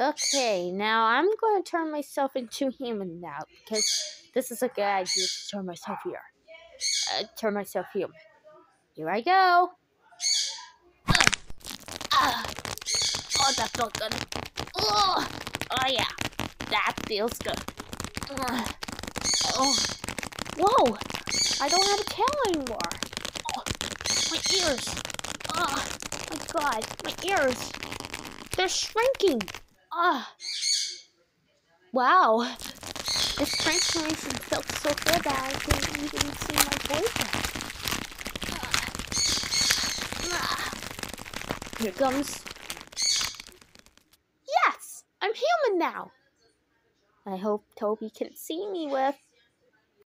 Okay, now I'm going to turn myself into human now because this is a good idea to turn myself here. Uh, turn myself human. Here I go. Uh, uh, oh, that felt good. Oh, oh yeah, that feels good. Uh, oh, whoa! I don't have a tail anymore. Oh, my ears. Oh, my God, my ears. They're shrinking. Ah. Wow. This transformation felt so good that I couldn't even see my boyfriend. Here comes. Yes! I'm human now! I hope Toby can see me with